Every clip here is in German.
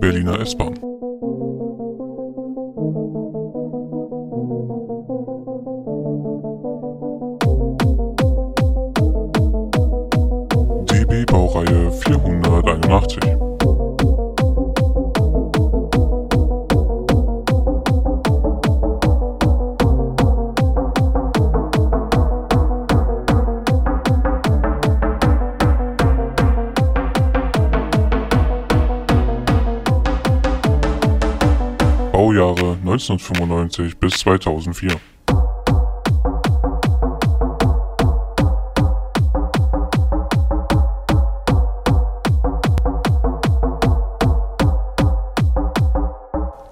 Berliner S-Bahn. DB Baureihe 481. Baujahre 1995 bis 2004.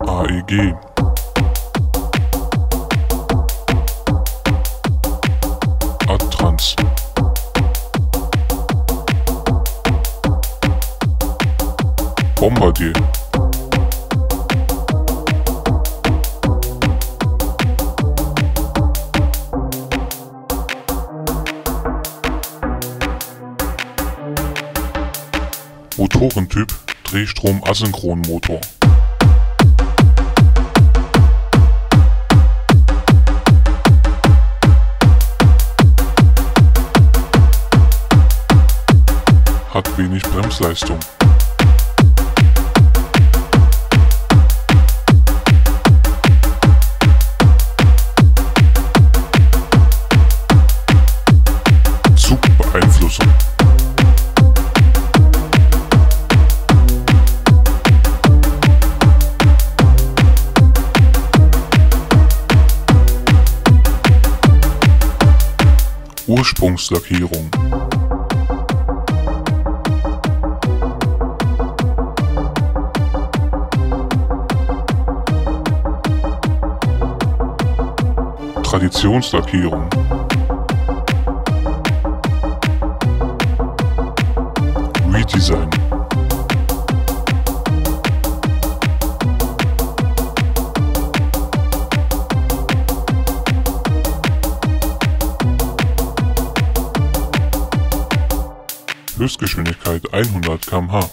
AEG Adtrans. Bombardier Motorentyp Drehstrom-Asynchronmotor. Hat wenig Bremsleistung. Ursprungslackierung. Traditionslackierung. Redesign. Höchstgeschwindigkeit 100 km/h.